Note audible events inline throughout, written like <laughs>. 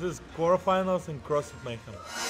This is quarterfinals in CrossFit Mayhem.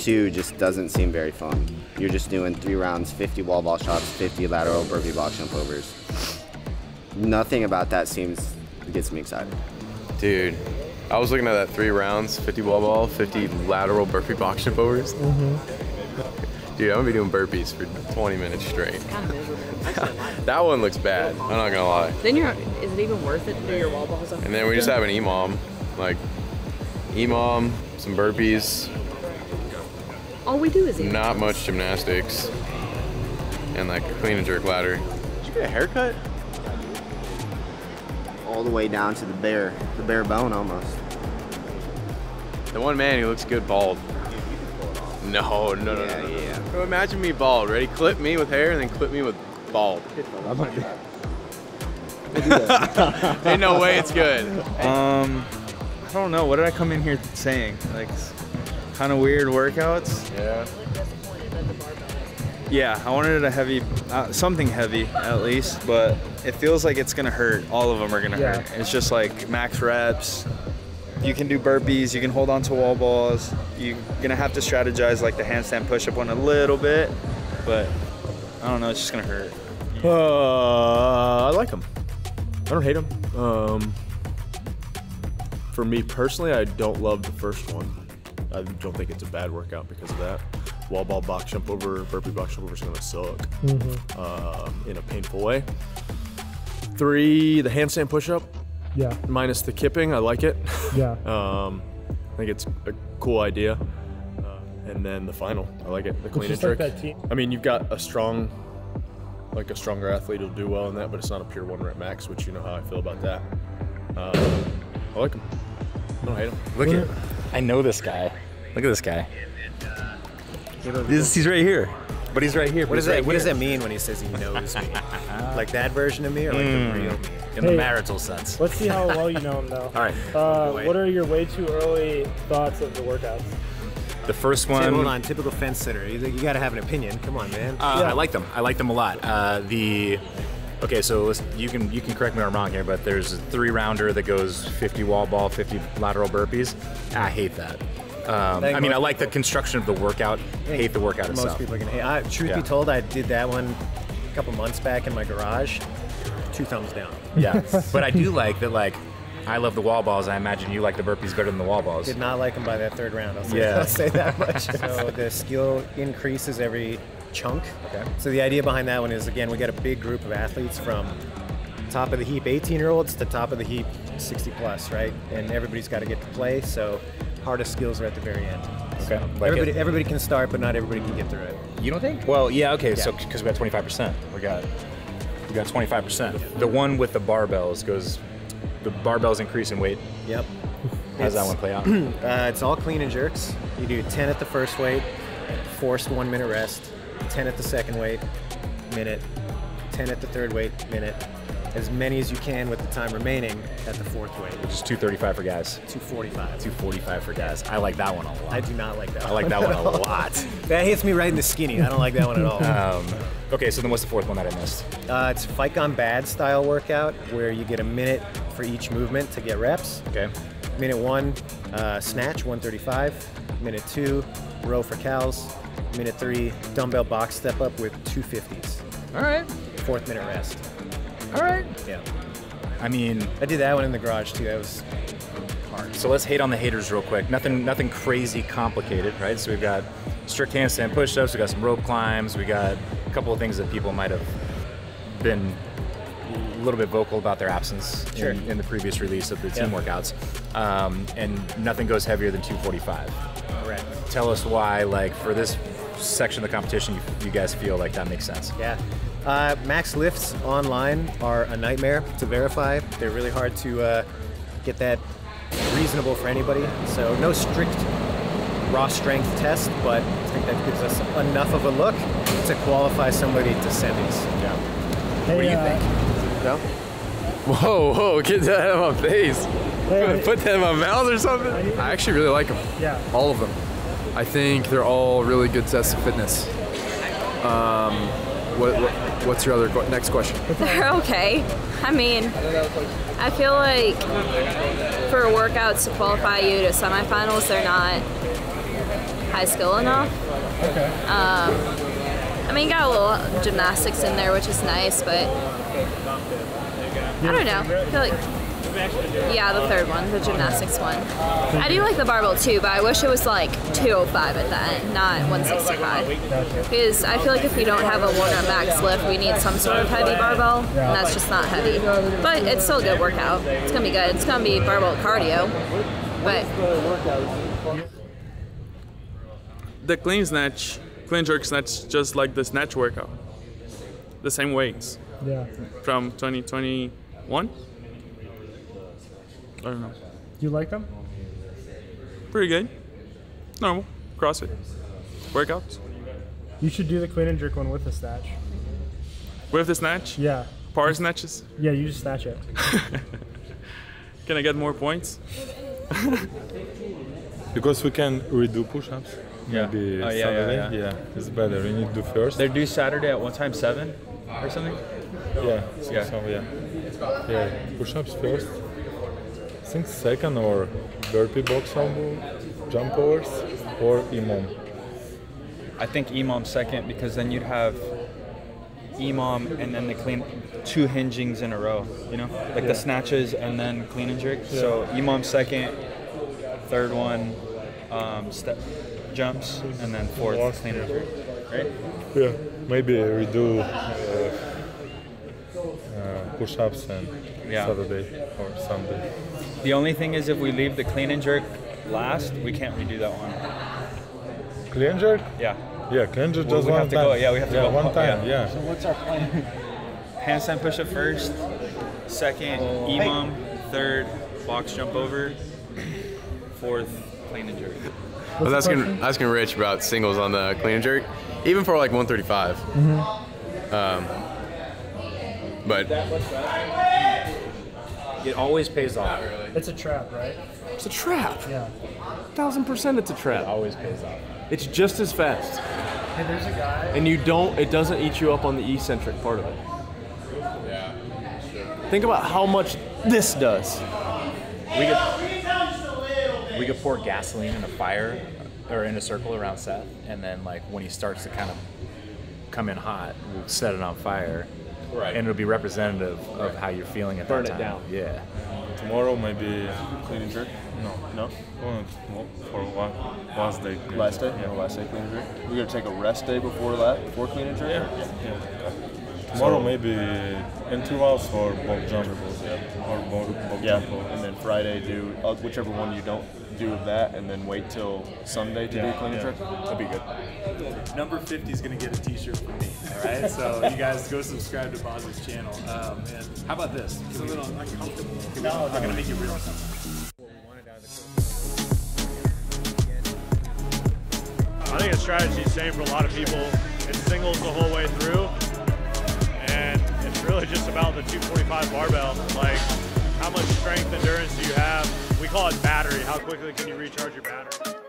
Two just doesn't seem very fun. You're just doing three rounds, 50 wall ball shots, 50 lateral burpee box jump overs. Nothing about that seems gets me excited. Dude, I was looking at that three rounds, 50 wall ball, 50 lateral burpee box jump overs. Mm-hmm. Dude, I'm gonna be doing burpees for 20 minutes straight. <laughs> that one looks bad. I'm not gonna lie. Then you're, is it even worth it to do your wall balls? And then we just have an EMOM, like EMOM, some burpees, All we do is eat. not much gymnastics, and like a clean and jerk ladder. Did you get a haircut? All the way down to the bare, the bare bone almost. The one man who looks good bald. No, no, no, no, Yeah, no, no. yeah. Bro, imagine me bald. Ready? Clip me with hair and then clip me with bald. <laughs> Ain't no way it's good. Um, I don't know. What did I come in here saying? Like, kind of weird workouts. Yeah. Yeah, I wanted a heavy, uh, something heavy at least, but it feels like it's gonna hurt. All of them are gonna Yeah. hurt. It's just like max reps. You can do burpees. You can hold on to wall balls. You're gonna have to strategize like the handstand push-up one a little bit, but I don't know. It's just gonna hurt. Uh, I like them. I don't hate them. Um, for me personally, I don't love the first one. I don't think it's a bad workout because of that. Wall ball box jump over, burpee box jump over is gonna suck um, in a painful way. Three, the handstand push up Yeah, minus the kipping. I like it. yeah. <laughs> Um, I think it's a cool idea. Uh, and then the final, I like it. The clean and just like jerk. I mean, you've got a strong, like a stronger athlete who'll do well in that, but it's not a pure one rep max, which you know how I feel about that. Um, I like them. I don't hate them. Look at, I know this guy. Look at this guy. He's, he's right here. But he's right here. What does that What does that mean when he says he knows me? <laughs> like that version of me, or like the real me? In Hey. the marital sense. Let's see how well you know him though. <laughs> All right. Uh, what are your way too early thoughts of the workouts? The first Tim, one. hold on, typical fence sitter. You, you got to have an opinion. Come on, man. Uh, Yeah. I like them. I like them a lot. Uh, the okay, so you can you can correct me if I'm wrong here, but there's a three rounder that goes 50 wall ball, 50 lateral burpees. I hate that. Um, think I mean, I like the construction of the workout. Hate the workout Most itself. Most people are gonna. Hey, I, truth Yeah. be told, I did that one a couple months back in my garage. Two thumbs down. Yeah, <laughs> but I do like that. Like, I love the wall balls. I imagine you like the burpees better than the wall balls. Did not like them by that third round. I'll say, Yeah. I'll say that much. <laughs> so the skill increases every chunk. Okay. So the idea behind that one is again, we got a big group of athletes from top of the heap 18 year olds to top of the heap 60 plus, right? And everybody's got to get to play. So hardest skills are at the very end. Okay. Like everybody, it. everybody can start, but not everybody can get through it. You don't think? Well, yeah. Okay. So because we got 25 percent, we got we got 25 percent. The one with the barbells goes. The barbells increase in weight. Yep. How does that one play out? <clears throat> Uh, it's all clean and jerks. You do 10 at the first weight, forced one minute rest, 10 at the second weight, minute, 10 at the third weight, minute, as many as you can with the time remaining at the fourth weight, which is 235 for guys. 245. 245 for guys. I like that one a lot. I do not like that. I like that one a <laughs> lot. That hits me right in the skinny. I don't like that one at all. Um, okay, so then what's the fourth one that I missed? Uh, it's Fight Gone Bad style workout where you get a minute for each movement to get reps. Okay. Minute one, uh, snatch, 135. Minute two, row for cows. Minute three, dumbbell box step up with 250s. All right. Fourth minute rest. All right. Yeah. I mean, I did that one in the garage too. That was hard. so let's hate on the haters real quick. Nothing, nothing crazy complicated, right? So we've got strict handstand push-ups. We got some rope climbs. We got a couple of things that people might have been a little bit vocal about their absence Sure. in, in the previous release of the team Yeah. workouts. Um, and nothing goes heavier than 245. Correct. Tell us why, like for this section of the competition you, you guys feel like that makes sense. Yeah. Uh, max lifts online are a nightmare to verify. They're really hard to uh, get that reasonable for anybody. So no strict raw strength test, but I think that gives us enough of a look to qualify somebody to semis. Yeah. Hey, What do you uh, think? No? Whoa, whoa, get that out of my face. Hey, Put that in my mouth or something? I actually really like them. Yeah. All of them. I think they're all really good tests of fitness. Um, what, what, what's your other qu- next question? They're <laughs> okay. I mean, I feel like for workouts to qualify you to semifinals, they're not high skill enough. Okay. Um, I mean, got a little gymnastics in there, which is nice, but I don't know. I feel like, yeah, the third one, the gymnastics one. I do like the barbell too, but I wish it was like 205 at the end, not 165. Because I feel like if we don't have a one rep max lift, we need some sort of heavy barbell, and that's just not heavy. But it's still a good workout. It's gonna be good. It's gonna be barbell cardio, but the clean snatch, clean jerk snatch, just like the snatch workout. The same weights Yeah. from 2021. I don't know. You like them? Pretty good. Normal. CrossFit. Workouts. You should do the clean and jerk one with the snatch. With the snatch. Yeah. Power snatches. Yeah, you just snatch it. <laughs> Can I get more points? <laughs> Because we can redo push-ups. Yeah. Maybe Oh, yeah, yeah, Saturday. yeah. it's better. We need to do first. They're due Saturday at one time seven or something. yeah. Yeah. So, yeah. Yeah. Push-ups first. I think second or burpee box elbow, jump overs, or EMOM. I think EMOM second because then you'd have EMOM and then the clean two hingings in a row. You know, like Yeah. the snatches and then clean and jerk. So EMOM second, third one, um, step jumps, and then fourth Last, clean and jerk. Right? Yeah. Maybe redo uh, uh, push-ups and Yeah. Saturday or Sunday. The only thing is if we leave the clean and jerk last, we can't redo that one. Clean and jerk? Yeah. Yeah, clean and jerk We- just we one have to time. go. Yeah, we have to yeah, go. one time. Yeah. Yeah. So what's our plan? <laughs> Handstand push-up first, second EMOM, third box jump over, fourth clean and jerk. I was asking, asking Rich about singles on the clean and jerk, even for like 135. Mm -hmm. Um, but It always pays off. It's a trap, right? It's a trap. Yeah. Thousand percent, it's a trap. It always pays off. It's just as fast, Hey, there's a guy. and you don't. It doesn't eat you up on the eccentric part of it. yeah, Sure. Think about how much this does. We could, we could pour gasoline in a fire or in a circle around Seth, and then like when he starts to kind of come in hot, we'll set it on fire. Right. And it'll be representative of how you're feeling at Burn that it time. down. Yeah. Tomorrow maybe Clean and jerk? no. No? For one last day. Last day? jerk. No, last day clean and jerk? We're gonna take a rest day before that, before clean and jerk? Yeah. Yeah. Tomorrow maybe intervals or box jump. Yeah. Or box, box Yeah, jump. and then Friday do uh, whichever one you don't do of that, and then wait till Sunday to Yeah, do clean and yeah. jerk? That'd be good. Number 50 is going to get a t-shirt from me. All right, so you guys go subscribe to Boz's channel. Um, and how about this? It's a little uncomfortable. No, I'm going to make it real uncomfortable. I think the strategy is same for a lot of people. It's singles the whole way through, and it's really just about the 245 barbell. Like, how much strength endurance do you have? We call it battery. How quickly can you recharge your battery?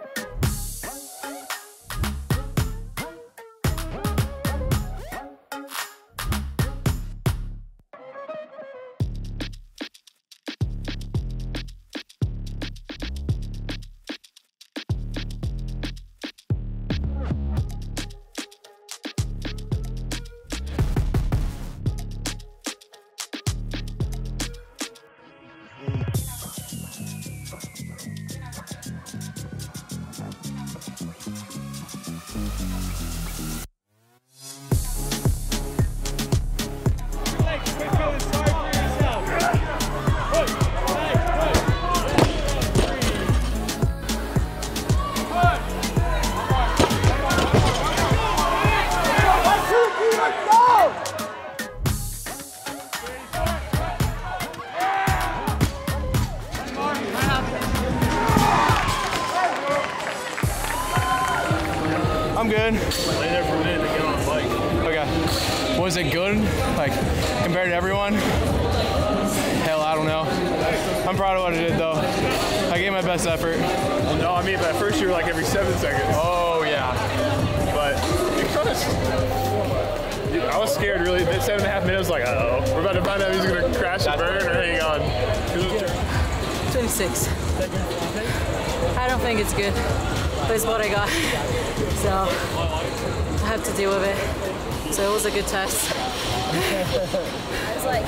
Deal with it. So it was a good test. I was like,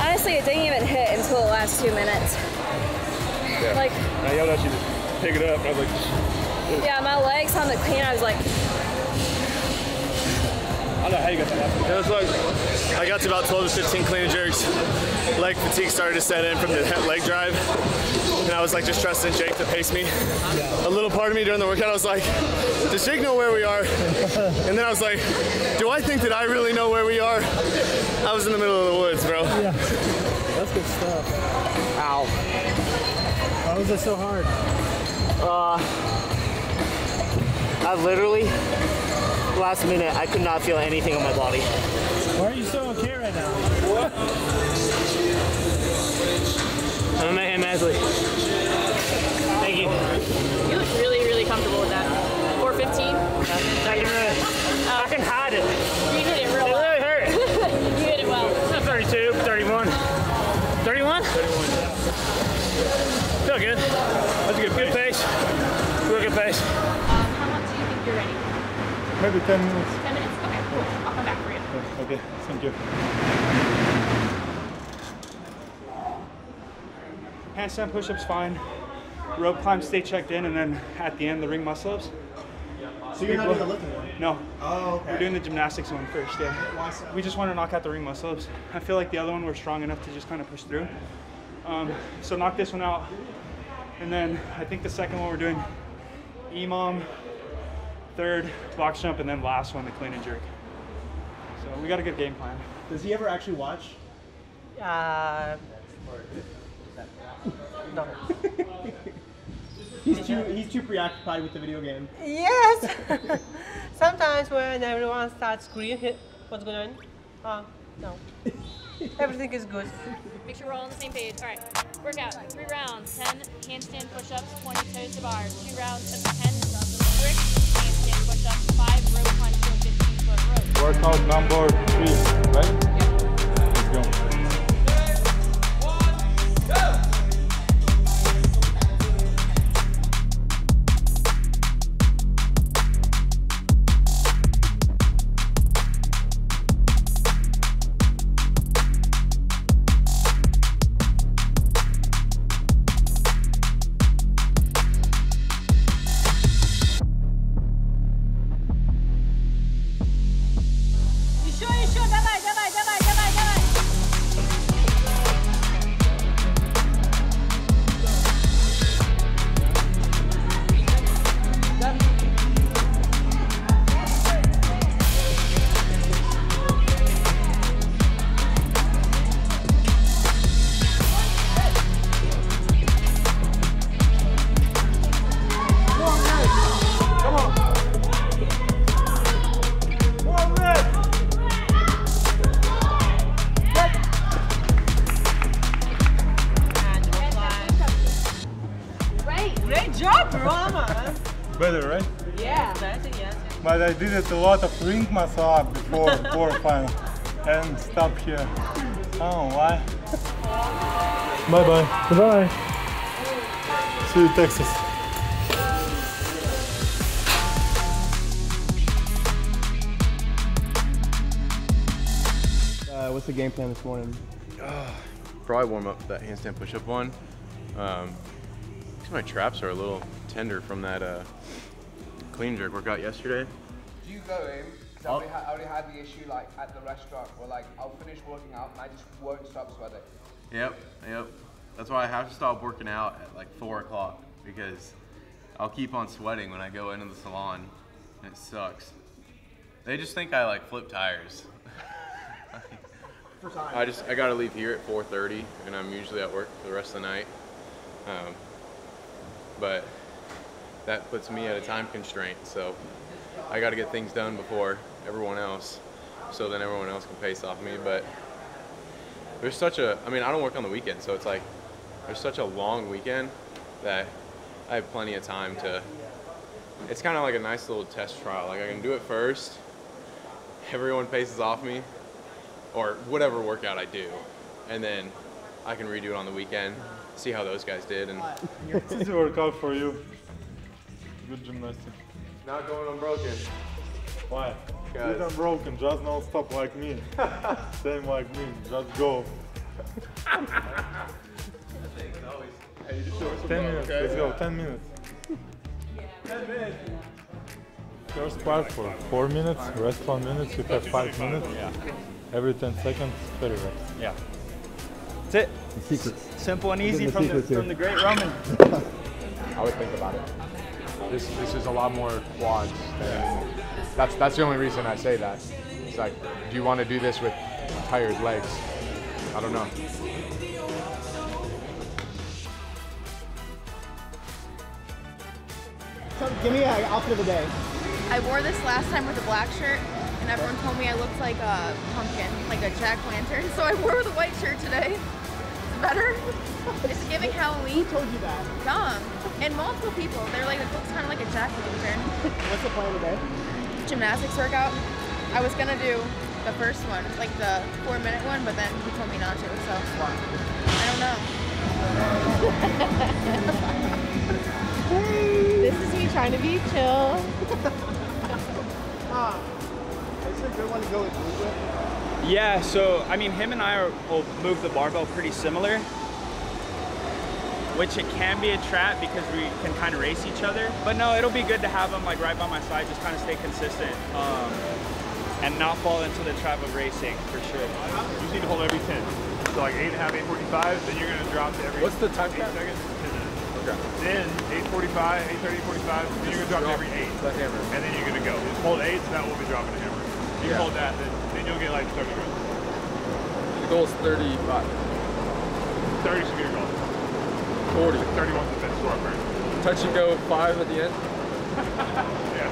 honestly, it didn't even hit until the last two minutes. Yeah. Like- I yelled at you to pick it up, and I was like, Yeah, my legs on the clean, I was like, I know how you got that. It was like, I got to about 12 to 15 clean and jerks. Leg fatigue started to set in from the <laughs> leg drive. And I was like just trusting Jake to pace me. A little part of me during the workout, I was like, does Jake know where we are? <laughs> And then I was like, do I think that I really know where we are? I was in the middle of the woods, bro. Yeah. <laughs> That's good stuff. Ow. Why was it so hard? Uh, I literally, last minute, I could not feel anything on my body. Why are you so okay right now? I'm at Masley. Thank you. You look really, really comfortable with that. 415? I can, uh, I can hide it. Maybe 10 minutes. 10 minutes? Okay, cool. I'll come back for you. Okay, thank you. Handstand push-ups fine. Rope climb, stay checked in, and then at the end, the ring muscle-ups. So you're not doing the lifting one? No. Oh, okay. We're doing the gymnastics one first, yeah. Why so? We just want to knock out the ring muscle-ups. I feel like the other one we're strong enough to just kind of push through. Um, so knock this one out. And then I think the second one we're doing EMOM, third box jump, and then last one, the clean and jerk. So we got a good game plan. Does he ever actually watch? Uh, no. He's too he's too preoccupied with the video game. Yes. <laughs> Sometimes when everyone starts screaming, what's going on? Uh, no. Everything is good. Make sure we're all on the same page. All right, workout, three rounds, 10 handstand push-ups, 20 toes to bar, two rounds of 10 strict push-ups, five a 15 foot. Workout number three, right? Let's go. Did a lot of ring muscle up before quarterfinal and stop here. Oh, why? bye bye. Bye. See you, Texas. Uh, what's the game plan this morning? <sighs> Probably warm up that handstand push-up one. Um, my traps are a little tender from that uh, clean jerk workout yesterday. Do you go in? 'cause I already, ha- I already had the issue like at the restaurant where like I'll finish working out and I just won't stop sweating. Yep, yep. That's why I have to stop working out at like four o'clock because I'll keep on sweating when I go into the salon, and it sucks. They just think I like flip tires. I just I gotta leave here at 4:30, and I'm usually at work for the rest of the night. Um, but that puts me at a time constraint, so I got to get things done before everyone else. so then everyone else can pace off me. But there's such a, I mean, I don't work on the weekend, so it's like there's such a long weekend that I have plenty of time to. It's kind of like a nice little test trial. Like I can do it first. Everyone paces off me, or whatever workout I do, and then I can redo it on the weekend, see how those guys did, and <laughs> It's easy workout for you. Good gymnastics. Not going unbroken. Why? Guys. Good unbroken, just don't stop like me. <laughs> Same like me, just go. Ten minutes, let's go, ten minutes. 10 minutes. First part for four minutes, rest one minute, you have five minutes. Yeah. Every 10 seconds, 30 reps. Yeah. That's it. The secret. Simple and easy them the from the, from the great Roman. <laughs> I would think about it. This this is a lot more quads. Than, that's that's the only reason I say that. It's like, do you want to do this with tired legs? I don't know. So give me an outfit of the day. I wore this last time with a black shirt, and everyone told me I looked like a pumpkin, like a jack lantern. <laughs> So I wore with a white shirt today. It's better. It's giving Halloween. Who told you that? Dumb. And multiple people. They're like, it looks kind of like a jack lantern. What's the plan today? Gymnastics workout. I was gonna do the first one, like the four minute one, but then he told me not to. So I don't know. <laughs> This is me trying to be chill. Ah, <laughs> is there a good one to go with? Yeah, so I mean, him and I are, will move the barbell pretty similar, which it can be a trap because we can kind of race each other. But no, it'll be good to have him like right by my side, just kind of stay consistent um, and not fall into the trap of racing for sure. You just need to hold every 10. So like 8.5, 8.45, then you're going to drop to every What's the time 8 cap? seconds. Okay. Then 8.45, 8.30, 45, then you're going to drop to every 8. The hammer. And then you're going to go. Just hold 8, so that will be dropping a hammer. You Yeah. hold that, then, then you'll get like 30 reps. The goal is 35. 30 should be your goal. 40. 31 is the finish score first. Touch and go five at the end. <laughs> yeah.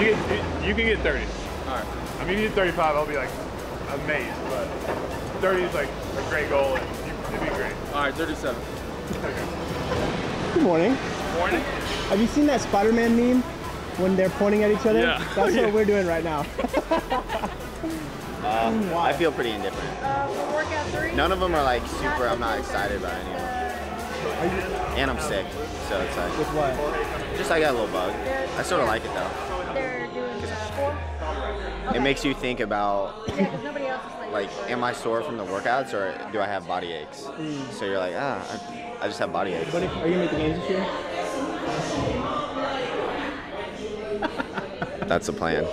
You, get, you, you can get 30. Alright. I mean, if you get 35, I'll be like amazed, but 30 is like a great goal, and you, it'd be great. Alright, 37. Good morning. Good Morning. Have you seen that Spider-Man meme when they're pointing at each other? Yeah. That's Yeah. what we're doing right now. <laughs> Uh, I feel pretty indifferent. workout three. None of them are like super. I'm not excited about any of them. And I'm sick, so it's like. With what? Just I got a little bug. I sort of like it though. They're doing uh, four. It makes you think about Yeah, 'cause nobody else is playing. like, am I sore from the workouts or do I have body aches? Mm. So you're like, ah, I, I just have body aches. But if, are you gonna make the games this year? That's the plan.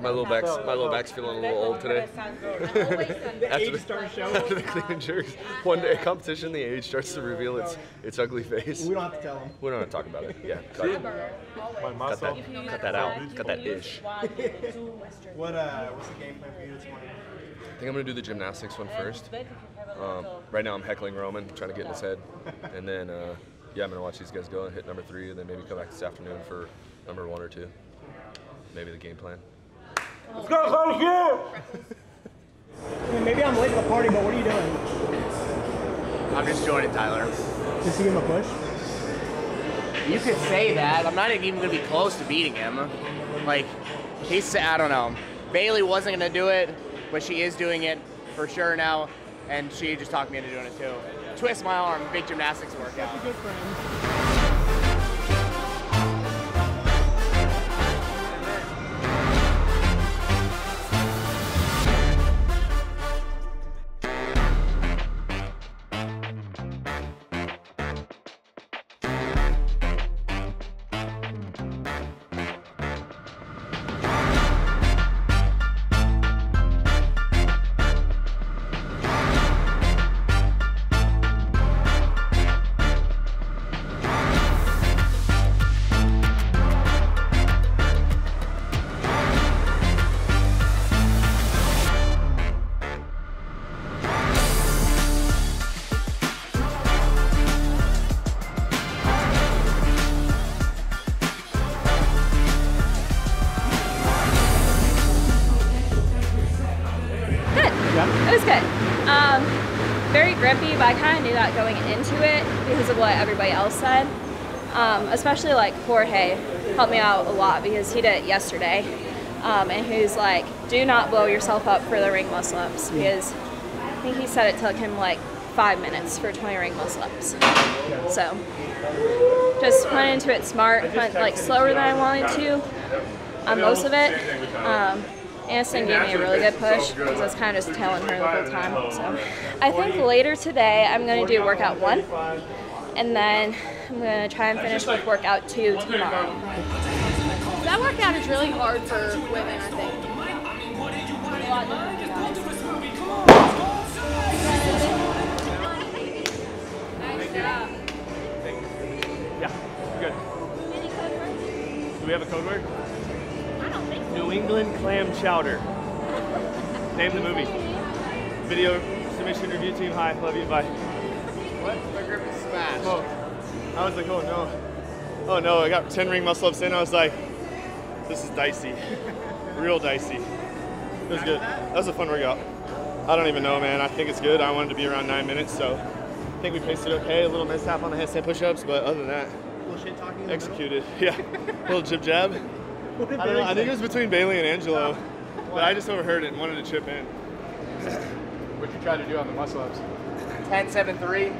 My little back's my little back's feeling a little old today. after, age starts the, <laughs> showing. after the clean jerks, one day competition, the age starts to reveal its its ugly face. We don't have to tell them. We don't have to talk about it. Yeah, <laughs> cut, cut that, cut that out. Cut that ish. <laughs> What uh, what's the game plan for you this morning? I think I'm gonna do the gymnastics one first. Um, right now I'm heckling Roman, trying to get in his head, and then uh, yeah, I'm gonna watch these guys go and hit number three, and then maybe come back this afternoon for number one or two. Maybe the game plan. Let's go, let's go! Maybe I'm late to the party, but what are you doing? I'm just joining Tyler. Just to give him a push? You could say that. I'm not even gonna be close to beating him. Like, he's, I don't know. Bailey wasn't gonna do it, but she is doing it for sure now, and she just talked me into doing it too. Twist my arm, big gymnastics workout. Good for him. It especially like Jorge helped me out a lot because he did it yesterday. Um, and he's like, do not blow yourself up for the ring muscle ups because I think he said it took him like five minutes for 20 ring muscle ups. So just went into it smart, went like slower than I wanted to on most of it. Um, Aniston gave me a really good push because I was kind of just telling her the whole time. So I think later today I'm going to do workout one, and then I'm going to try and finish with workout two tomorrow. That workout is really hard for women, I think. A lot different for guys. Yeah, good. Do we have a code word? New England clam chowder. Name the movie. Video submission review team. Hi, love you. Bye. What? My grip is smashed. Oh, I was like, oh no. Oh no, I got 10 ring muscle ups in. I was like, this is dicey. <laughs> Real dicey. It was good. That was a fun workout. I don't even know, man. I think it's good. I wanted to be around nine minutes, so I think we paced it okay. A little mishap on the handstand push-ups, but other than that, Bullshit talking. in the executed. <laughs> Yeah, a little jib jab. I don't know. I think it was between Bailey and Angelo, oh. but I just overheard it and wanted to chip in. What'd you try to do on the muscle ups? 10 7 3.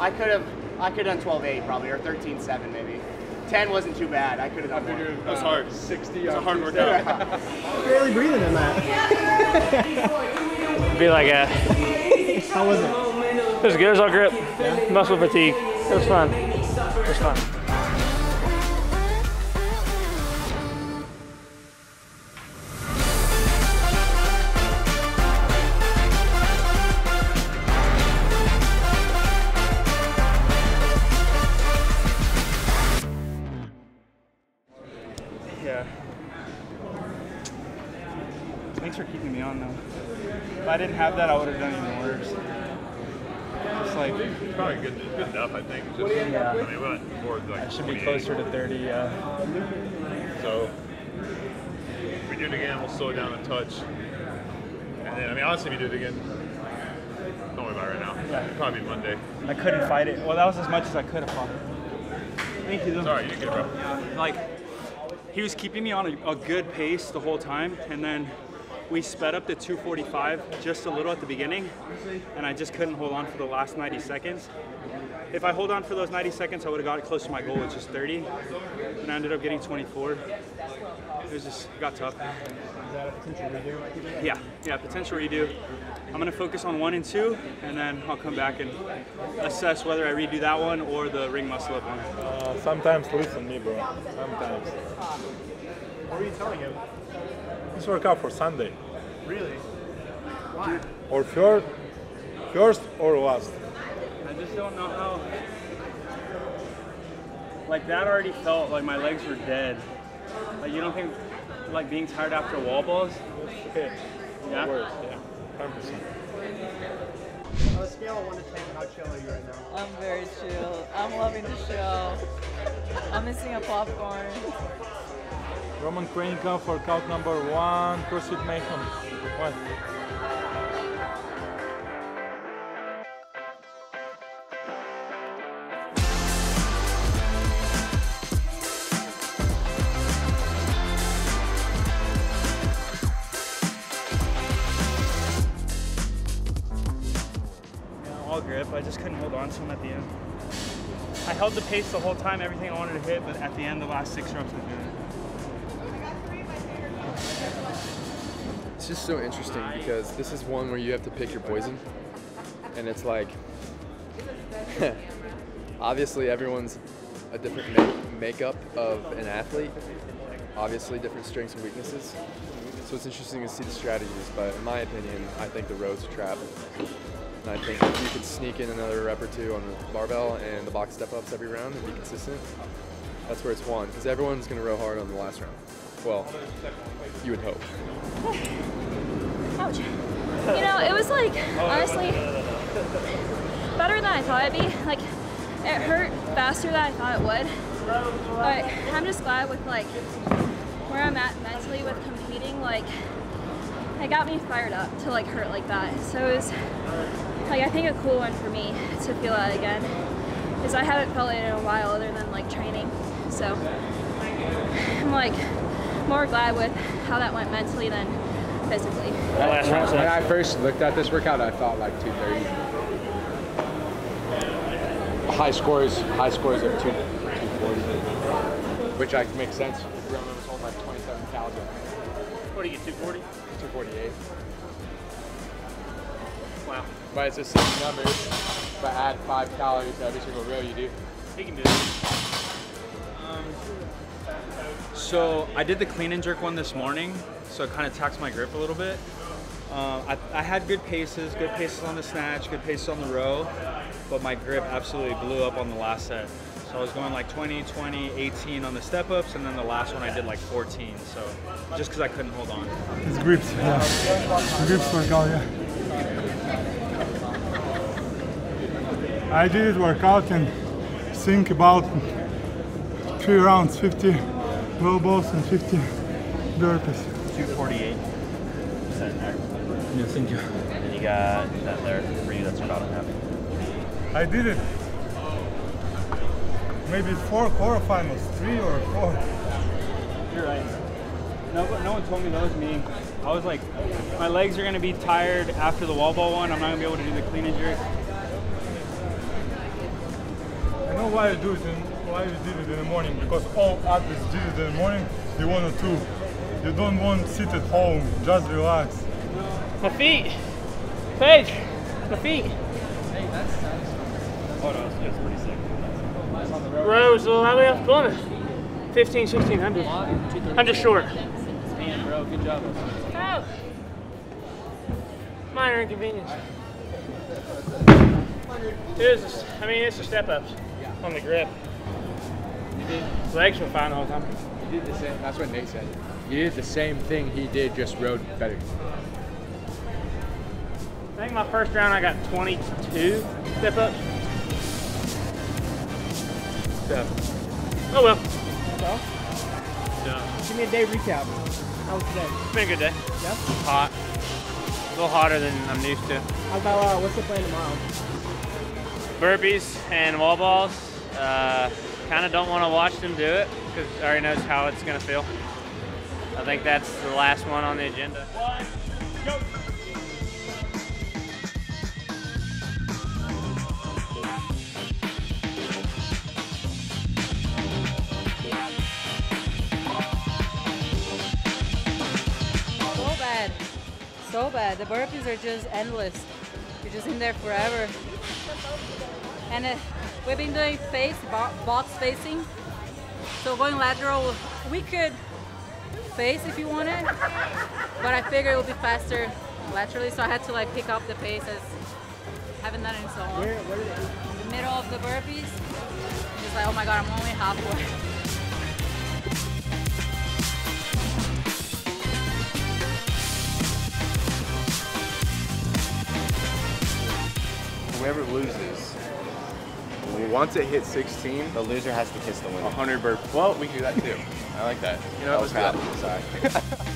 I could have I could have done 12 8 probably or 13 7 maybe. 10 wasn't too bad. I could have done more. That was uh, hard. 60 It's a on hard Tuesday. workout. Barely breathing in that. Be like a. How was it? It was good. It was all grip. Muscle fatigue. It was fun. It was fun. Didn't have that, I would have done even worse. Just like Probably good, good enough, I think. Just, Yeah. I mean, we went towards like I should be closer to 30. Yeah. So if we do it again, we'll slow it down a touch. And then, I mean, honestly, if you do it again, don't worry about it right now. Yeah. It'll probably be Monday. I couldn't fight it. Well, that was as much as I could have fought. Thank you. It's all right, you did good, bro. Like, he was keeping me on a, a good pace the whole time, and then we sped up to 245 just a little at the beginning, and I just couldn't hold on for the last 90 seconds. If I hold on for those 90 seconds, I would have got it close to my goal, which is 30, and I ended up getting 24. It was just got tough. Yeah, yeah, potential redo. I'm gonna focus on one and two, and then I'll come back and assess whether I redo that one or the ring muscle up one. Uh, sometimes listen me, bro. Sometimes. What are you telling him? This workout for Sunday. Really? Why? Or first, first or last. I just don't know how. Like that already felt like my legs were dead. Like you don't think like being tired after wall balls? Okay. Yeah. Worse, yeah. 100%. On a scale of 1 to 10, how chill are you right now? I'm very chill. I'm loving the show. I'm missing a popcorn. Roman Khrennikov for count number one. CrossFit Mayhem. One. All grip. I just couldn't hold on to him at the end. I held the pace the whole time, everything I wanted to hit, but at the end, the last six reps was good. It's just so interesting because this is one where you have to pick your poison. And it's like, <laughs> obviously, everyone's a different make- makeup of an athlete. Obviously, different strengths and weaknesses. So it's interesting to see the strategies. But in my opinion, I think the road's a trap. And I think if you could sneak in another rep or two on the barbell and the box step ups every round and be consistent, that's where it's won. Because everyone's going to row hard on the last round. Well, you would hope. <laughs> Ouch. You know, it was like, honestly, better than I thought it'd be. Like, it hurt faster than I thought it would. But I'm just glad with like where I'm at mentally with competing. Like, it got me fired up to like hurt like that. So it was like I think a cool one for me to feel that again, because I haven't felt it in a while other than like training. So I'm like more glad with how that went mentally than physically. When, when I first looked at this workout, I thought like 230. High scores, high scores of 2, 240, which like makes sense. Roman was holding like 27 calories. What do you get, 240? 248. Wow. But it's the same numbers, but add five calories to every single row you do. He can do it. Um, so I did the clean and jerk one this morning, so it kind of taxed my grip a little bit. Um, I, I had good paces, good paces on the snatch, good paces on the row, but my grip absolutely blew up on the last set. So I was going like 20, 20, 18 on the step ups, and then the last one I did like 14. So just because I couldn't hold on. It's grips, yeah. Grips workout, yeah. I did workout and think about three rounds, 50 low balls and 50 burpees. 248. Is there? Yeah, thank you. And you got that there for you, that's about half. I did it. Maybe four quarterfinals, three or four. You're right. No, no one told me that was me. I was like, my legs are gonna be tired after the wall ball one. I'm not gonna be able to do the clean and jerk. I know why you do it and why you did it in the morning because all athletes did it in the morning. They want to. You don't want to sit at home, just relax. My feet. Paige, my feet. Hold on, that's pretty sick. Rose, well, how we have fun? 15, 1600. I'm just short. Man, bro, good job. Oh. Minor inconvenience. It is, I mean, it's the step ups on the grip. Legs were fine the time. You did the same. That's what Nate said. You did the same thing he did, just rode better. I think my first round I got 22 step ups. So, oh well. So, Yeah. give me a day recap. How was today? It's been a good day. Yeah? Hot. A little hotter than I'm used to. How about, uh, what's the plan tomorrow? Burpees and wall balls. Uh, kind of don't want to watch them do it because I already knows how it's going to feel. I think that's the last one on the agenda. So bad. So bad. The burpees are just endless. You're just in there forever. And uh, we've been doing face, bo- box facing. So going lateral, we could face if you wanted, but I figured it would be faster laterally, so I had to like pick up the pace as haven't done it in so long. Where, where did? The middle of the burpees, just like, oh my god, I'm only halfway. Whoever loses, once it hits 16, The loser has to kiss the winner. 100 burp. Well, we can do that too. I like that. You know, Oh, crap. that. Sorry. <laughs>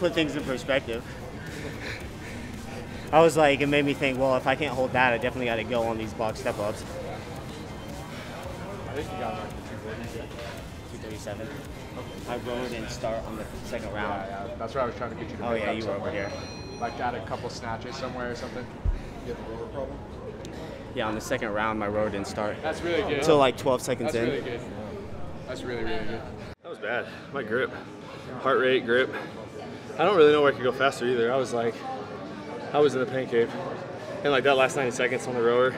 put things in perspective. I was like, it made me think, well, if I can't hold that, I definitely got to go on these box step ups. I think you got like the 237. I rode and start on the second round. Yeah, yeah. That's what I was trying to get you to Oh, yeah, up you were over here. Like add a couple snatches somewhere or something. You have the roller problem? Yeah, on the second round, my road didn't start. That's really good. Until like 12 seconds That's in. really good. That's really, really good. That was bad. My grip, heart rate, grip. I don't really know where I could go faster either. I was like, I was in the pain cave. And like that last 90 seconds on the rower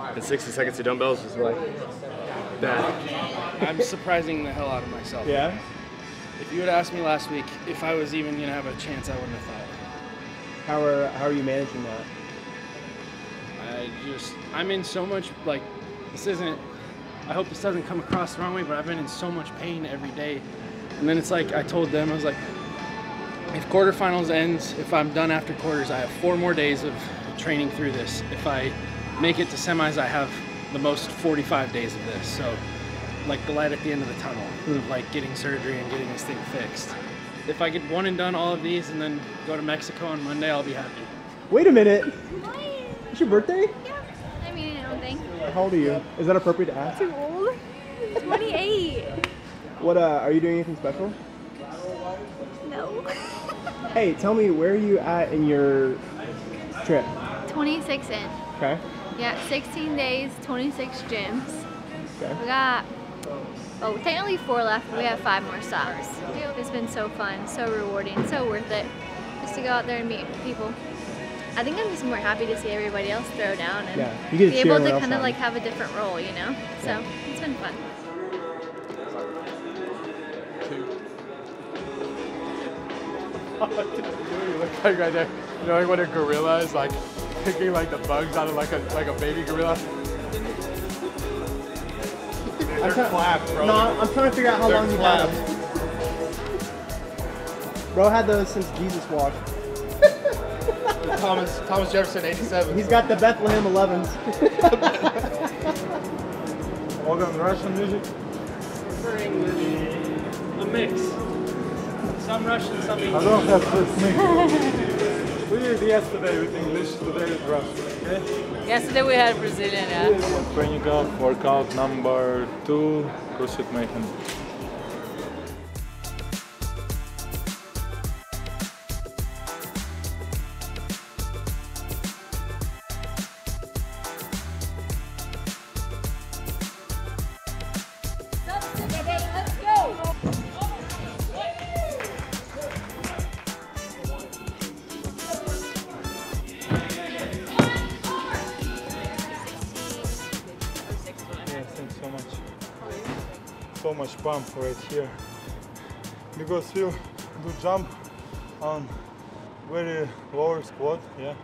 and 60 seconds of dumbbells was like bad. I'm surprising the hell out of myself. Yeah? If you had asked me last week if I was even gonna have a chance, I wouldn't have thought. How are, how are you managing that? I just I'm in so much like this isn't I hope this doesn't come across the wrong way, but I've been in so much pain every day. And then it's like I told them, I was like, if quarterfinals ends, if I'm done after quarters, I have four more days of training through this. If I make it to semis, I have the most 45 days of this. So like the light at the end of the tunnel of like getting surgery and getting this thing fixed. If I get one and done all of these and then go to Mexico on Monday, I'll be happy. Wait a minute. It's your birthday? Yeah. I mean, I don't think. How old are you? Is that appropriate to ask? Too old? 28. What uh, are you doing anything special? No. <laughs> Hey, tell me where are you at in your trip? 26 in. Okay. Yeah, 16 days, 26 gyms. Okay. We got, oh, technically four left. but We have five more stops. It's been so fun, so rewarding, so worth it. Just to go out there and meet people. I think I'm just more happy to see everybody else throw down and Yeah, be able to kind of like have a different role, you know? So it's been fun. <laughs> like right there. You know like when a gorilla is like picking like the bugs out of like a like a baby gorilla. I'm trying, No, I'm trying to figure out how They're long you had them. Bro had those since Jesus walked. <laughs> Thomas Thomas Jefferson, 87. He's got the Bethlehem 11s. Organ Russian music? For English, a mix. Some Russian, some English. I don't have this mix. <laughs> we did yesterday with English, today with Russian, okay? Yesterday we had Brazilian, yeah. Training up, workout number two, CrossFit Mayhem. Let's So much pump right here. Because you do jump on very lower squat, yeah.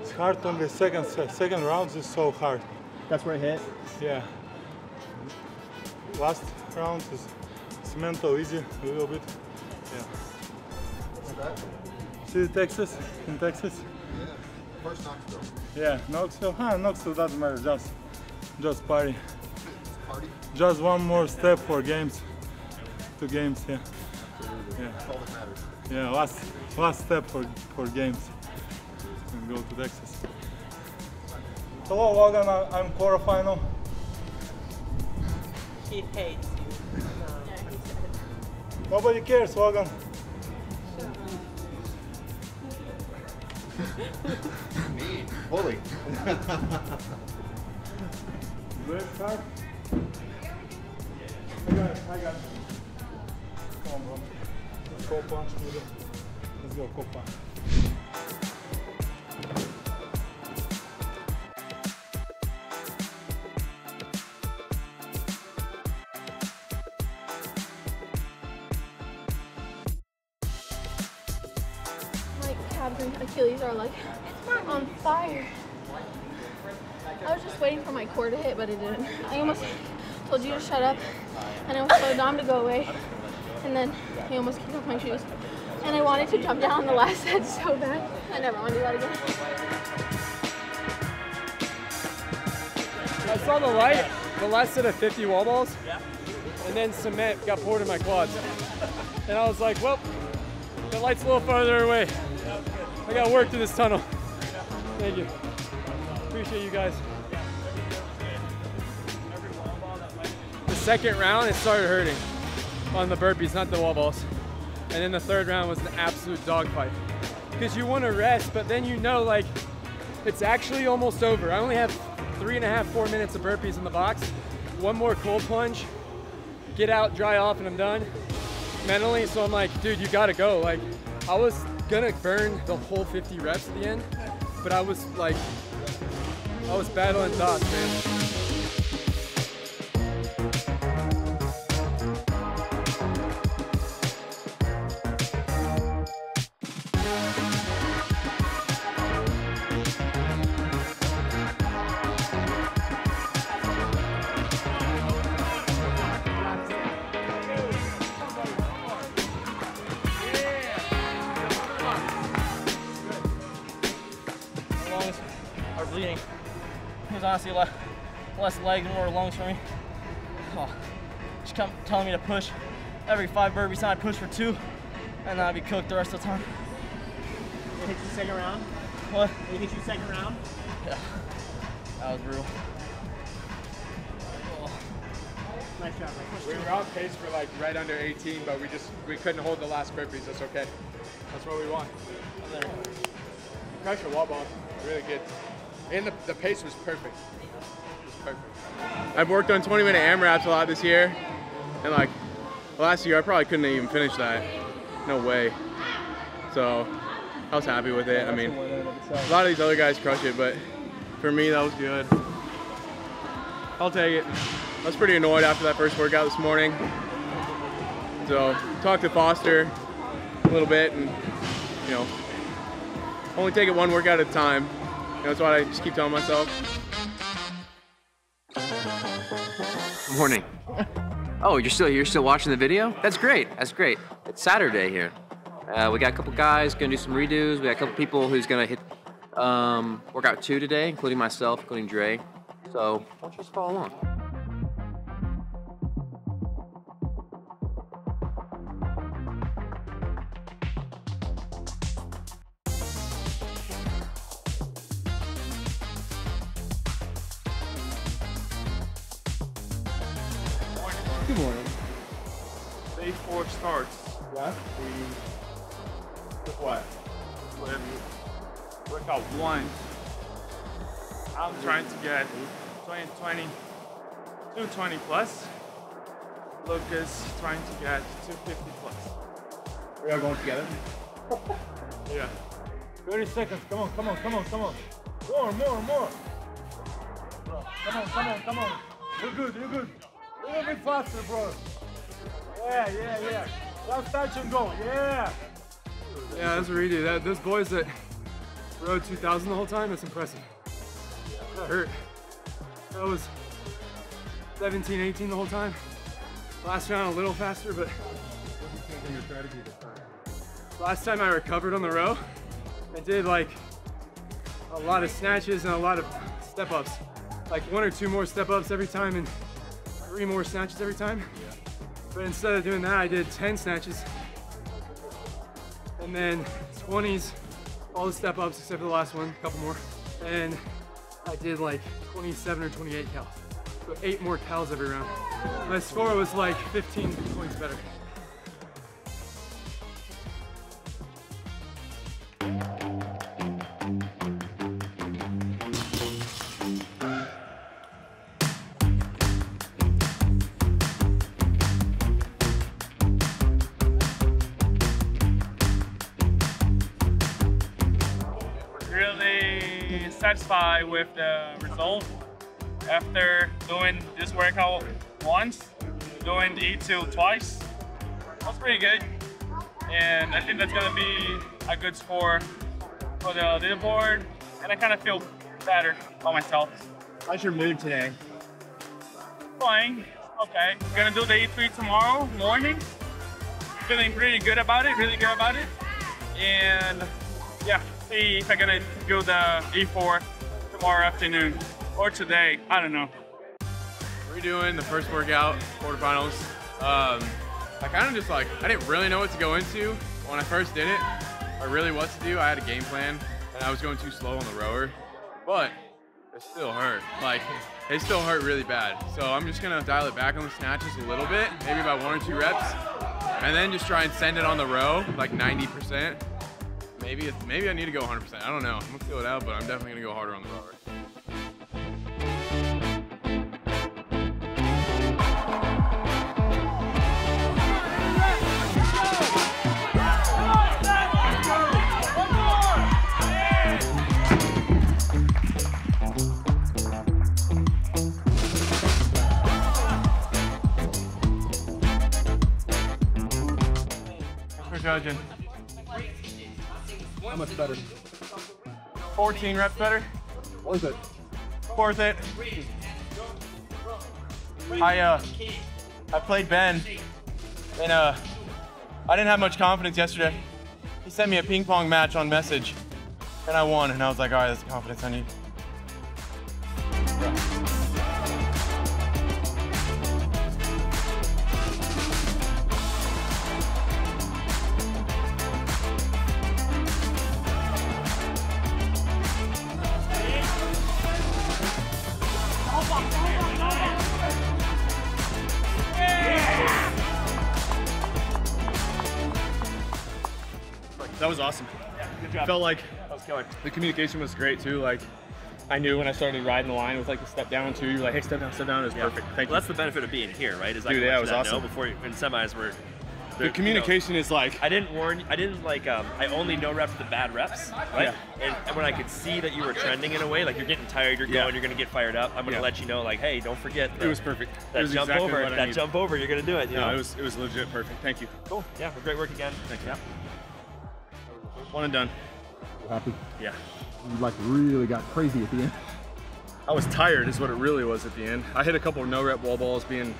It's hard on the second se- second rounds is so hard. That's where it hit? Yeah. Last round is it's mental easy a little bit. Yeah. See Texas? In Texas? First Knoxville. Yeah, Knoxville. Huh, Knoxville doesn't matter. Just, just party. Party? Just one more step for games. Two games, yeah. Yeah. That's all that matters. Yeah, last, last step for for games. And go to Texas. Hello, Logan. I- I'm quarterfinal. He hates you. Nobody cares, Logan. <laughs> Me? Holy. <laughs> Left card. I got it. I got it. Come on, bro. Go punch me. Let's go, go punch. My calves and Achilles are like it's on fire. I was just waiting for my core to hit, but it didn't. I almost told you to shut up, and I almost told Dom to go away, and then he almost kicked off my shoes. And I wanted to jump down the last <laughs> set so bad. I never want to do that again. I saw the light, the last set of 50 wall balls, and then cement got poured in my quads. And I was like, well, the light's a little farther away. I got work through this tunnel. Thank you. Appreciate you guys. Second round, it started hurting on the burpees, not the wall balls. And then the third round was an absolute dogfight. Because you want to rest, but then you know, like, it's actually almost over. I only have three and a half, four minutes of burpees in the box. One more cold plunge, get out, dry off, and I'm done. Mentally, so I'm like, dude, you gotta go. Like, I was gonna burn the whole 50 reps at the end, but I was like, I was battling thoughts, man. Less legs and more lungs for me. Oh, she kept telling me to push every five burpees, and I push for two, and then I'd be cooked the rest of the time. It hit you second round? What? It hit you second round? Yeah, that was brutal. Oh. Nice job, We were on pace for like right under 18, but we just we couldn't hold the last burpees. That's okay. That's what we want. Pressure wall ball, really good. And the, the pace was perfect. I've worked on 20 minute AMRAPs a lot this year, and like last year I probably couldn't even finish that. No way. So I was happy with it. I mean, a lot of these other guys crush it, but for me that was good. I'll take it. I was pretty annoyed after that first workout this morning. So talked to Foster a little bit, and you know, only take it one workout at a time. You know, that's what I just keep telling myself. Morning. Oh, you're still you're still watching the video? That's great. That's great. It's Saturday here. Uh, we got a couple guys gonna do some redos. We got a couple people who's gonna hit um, workout two today, including myself, including Dre. So why don't you just follow along? 220 plus. Lucas trying to get 250 plus. We are going together. <laughs> Yeah. 30 seconds. Come on, come on, come on, come on. More, more, more. Bro, Come on, come on, come on. You're good, you're good. A little bit faster, bro. Yeah, yeah, yeah. Last touch and go. Yeah. Yeah, that's a redo. That those boys that rode 2000 the whole time, that's impressive. That hurt. That was 17, 18 the whole time. Last round a little faster, but last time I recovered on the row, I did like a lot of snatches and a lot of step ups. Like one or two more step ups every time and three more snatches every time. But instead of doing that, I did 10 snatches and then 20s, all the step ups except for the last one, a couple more. And I did like 27 or 28 cals. So eight more cals every round. My score was like 15 points better. really satisfied with the result after doing this workout once, doing the E2 twice. That's pretty good. And I think that's gonna be a good score for the leaderboard. And I kind of feel better about myself. How's your mood today? Fine. Okay. Gonna do the E3 tomorrow morning. Feeling pretty good about it, really good about it. And yeah, see if I'm gonna do the E4 tomorrow afternoon or today. I don't know. We're doing the first workout, quarterfinals. Um, I kind of just like, I didn't really know what to go into. When I first did it, I really what to do, I had a game plan, and I was going too slow on the rower. But it still hurt. Like, they still hurt really bad. So I'm just gonna dial it back on the snatches a little bit, maybe about one or two reps, and then just try and send it on the row, like 90%. Maybe maybe I need to go 100%. I don't know. I'm gonna feel it out, but I'm definitely gonna go harder on the rower. Judging. How much better? 14 reps better. Worth it. Worth it. I uh, I played Ben, and uh, I didn't have much confidence yesterday. He sent me a ping pong match on message, and I won, and I was like, all right, that's the confidence I need. Like that the communication was great too. Like I knew when I started riding the line with like the step down too. You were like, hey, step down, step down. It was Yeah. perfect. Thank well, you. that's the benefit of being here, right? Is I Dude, can yeah, it was you that awesome. Know before in semis, were The communication is like I didn't warn. I didn't like. Um, I only no rep the bad reps, right? And, and when I could see that you were trending in a way, like you're getting tired, you're Yeah. going, you're gonna get fired up. I'm gonna Yeah. let you know, like, hey, don't forget. It was perfect. That was jump exactly over. That jump over. You're gonna do it. You no, know? it was it was legit perfect. Thank you. cool. Yeah, well, great work again. Thank you. Yeah. One and done. Happy? Yeah. You like really got crazy at the end. I was tired, is what it really was at the end. I hit a couple of no rep wall balls, being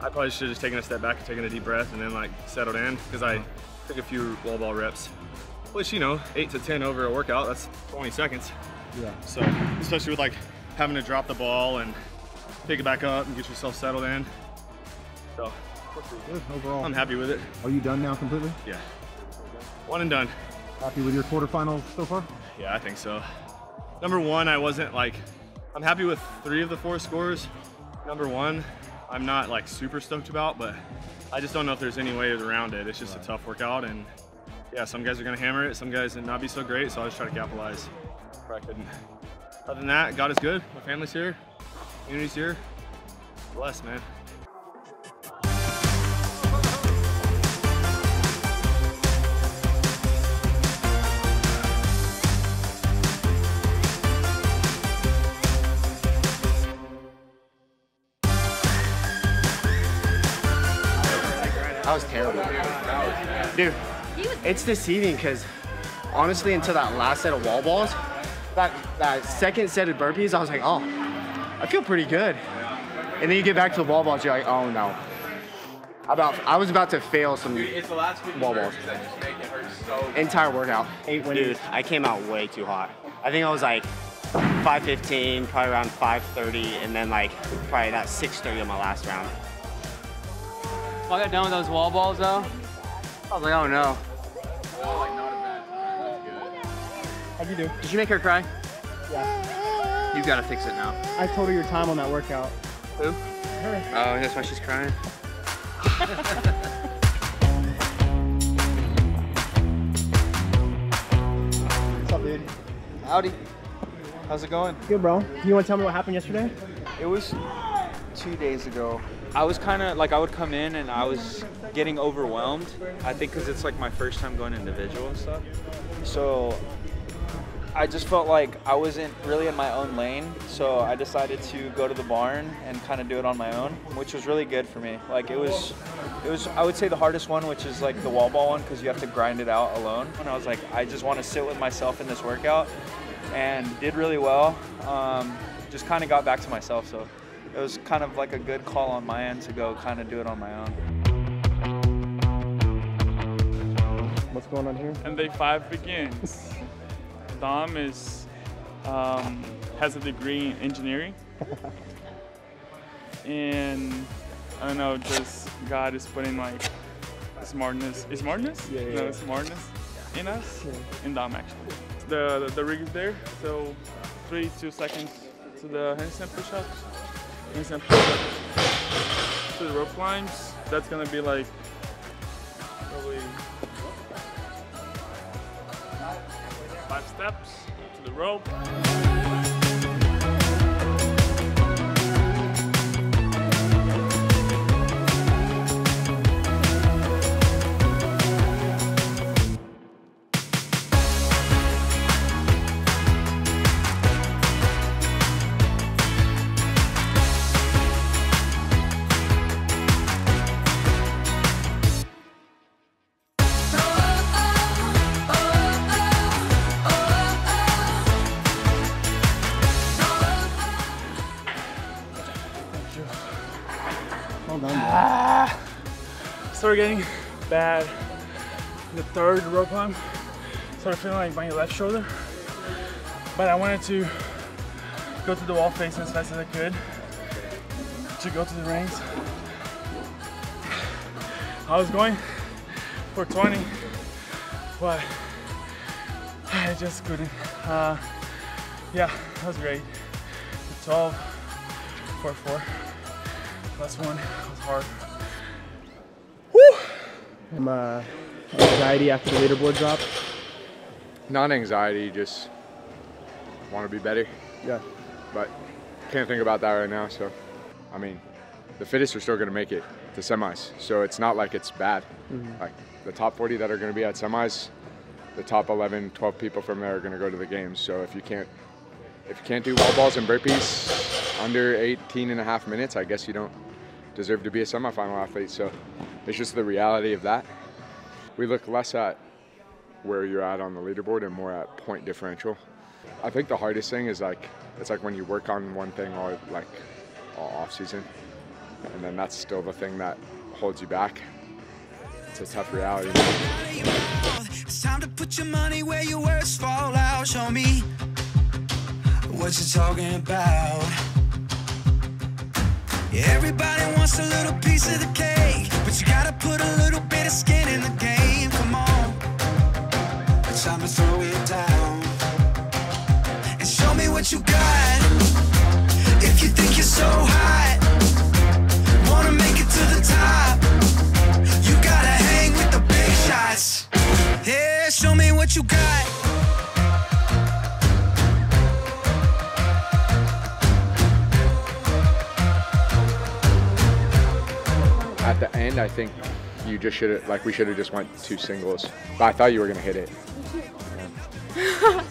I probably should have just taken a step back and taken a deep breath and then like settled in because I took a few wall ball reps. Which you know, eight to ten over a workout, that's 20 seconds. Yeah. So especially with like having to drop the ball and pick it back up and get yourself settled in. So Good overall. I'm happy with it. Are you done now completely? Yeah. One and done. Happy with your quarterfinals so far? Yeah, I think so. Number one, I wasn't like, I'm happy with three of the four scores. Number one, I'm not like super stoked about, but I just don't know if there's any way around it. It's just a tough workout, and yeah, some guys are gonna hammer it, some guys and not be so great, so I just try to capitalize where I couldn't. Other than that, God is good. My family's here, community's here. Blessed, man. That was terrible. Dude, it's deceiving because honestly, until that last set of wall balls, that, that second set of burpees, I was like, oh, I feel pretty good. And then you get back to the wall balls, you're like, oh no. About, I was about to fail some it's the wall balls. Entire workout. Dude, I came out way too hot. I think I was like 515, probably around 530, and then like probably that 630 on my last round. I got done with those wall balls though. I was like, oh no. How'd you do? Did you make her cry? Yeah. You gotta fix it now. I told her your time on that workout. Who? Her. Oh, that's why she's crying. What's up, dude? Howdy. How's it going? Good, bro. Do you want to tell me what happened yesterday? It was two days ago. I was kind of like I would come in and I was getting overwhelmed. I think because it's like my first time going individual and stuff. So I just felt like I wasn't really in my own lane. So I decided to go to the barn and kind of do it on my own, which was really good for me. Like it was, it was I would say the hardest one, which is like the wall ball one, because you have to grind it out alone. And I was like, I just want to sit with myself in this workout, and did really well. Um, just kind of got back to myself. So it was kind of like a good call on my end to go kind of do it on my own. What's going on here? And day five begins. <laughs> Dom is um, has a degree in engineering, <laughs> and I don't know, just God is putting like smartness, smartness, Yeah, yeah, no yeah. smartness in us, in Dom actually. The, the the rig is there, so three two seconds to the handstand push-ups, to the rope climbs. That's gonna be like probably five steps to the rope. Getting bad. The third rope climb, started feeling like my left shoulder. But I wanted to go to the wall facing as fast as I could to go to the rings. I was going for 20, but <sighs> I just couldn't. Uh, yeah, that was great. The 12, 4, 4. Last one was hard. I'm uh, Anxiety after the leaderboard drop? Not anxiety, just want to be better. Yeah. But can't think about that right now. So, I mean, the fittest are still going to make it to semis. So it's not like it's bad. Mhm. Like the top 40 that are going to be at semis, the top 11, 12 people from there are going to go to the games. So if you can't, if you can't do wall balls and burpees under 18 and a half minutes, I guess you don't deserve to be a semifinal athlete. So it's just the reality of that. We look less at where you're at on the leaderboard and more at point differential. I think the hardest thing is like it's like when you work on one thing all like all off season, and then that's still the thing that holds you back. It's a tough reality. It's time to put your money where your words fall out. Show me what you're talking about. Everybody wants a little piece of the cake, but you gotta put a little bit of skin in the game. Come on, it's time to throw it down and show me what you got. If you think you're so hot, wanna make it to the top. You gotta hang with the big shots. Yeah, show me what you got. The end, I think you just should have like we should have just went two singles. But I thought you were gonna hit it. <laughs>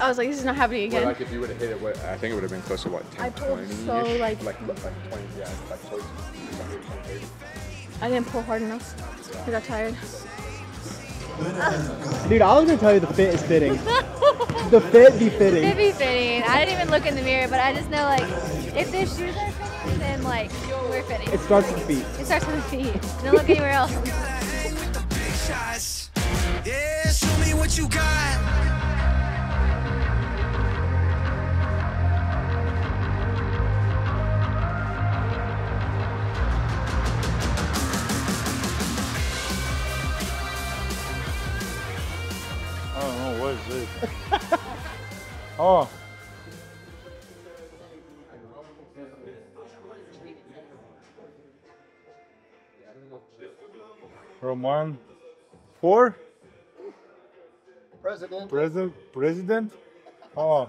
I was like, this is not happening Well, again. like if you would have hit it, what, I think it would have been close to what 10, I pulled 20 so, like- like like 20, yeah, like close. I didn't pull hard enough. I got tired. <laughs> Dude, I was gonna tell you the fit is fitting. the fit be fitting. It be fitting. I didn't even look in the mirror, but I just know like if their shoes are fitting, then like we're fitting. It starts with the feet. It starts with the feet. Don't look anywhere else. shots. Yeah, show me what you got. I don't know what is this. <laughs> oh. Roman four? President. President president? Oh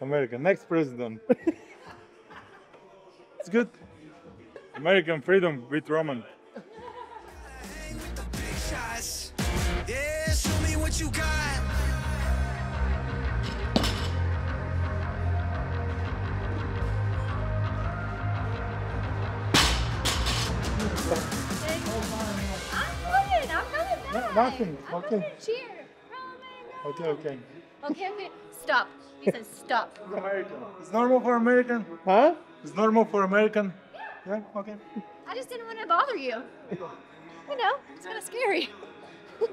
America. Next president. <laughs> it's good. American freedom with Roman. Shots. Yeah, show me what you got. Nothing. Okay. Cheer. Okay, okay. Okay, okay. Stop. He says stop. It's normal for American? Huh? It's normal for American? Yeah, okay. I just didn't want to bother you. You know, it's kind of scary. this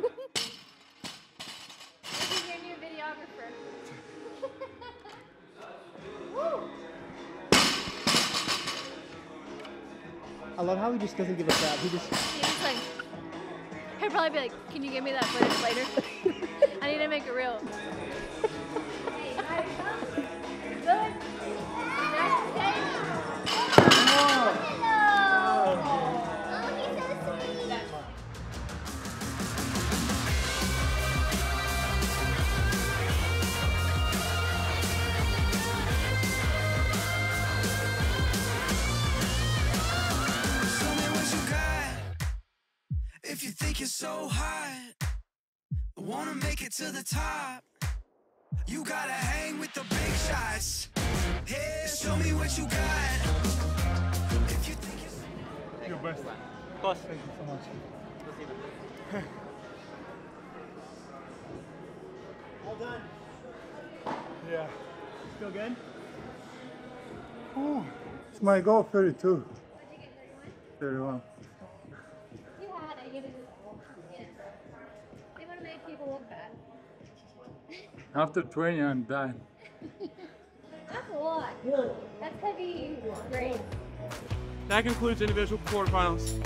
is your new videographer. Woo. I love how he just doesn't give a crap. He just He's just like, he'll probably be like, can you give me that footage later? <laughs> I need to make it real. So hot, wanna make it to the top. You gotta hang with the big shots. Yeah, show me what you got. If you think you're Your best. Boss. Thank you so much. <laughs> All done. Yeah. Feel good? Ooh, it's my goal 32. 31. After training, I'm done. That's a lot. That's gonna be great. That concludes individual quarterfinals.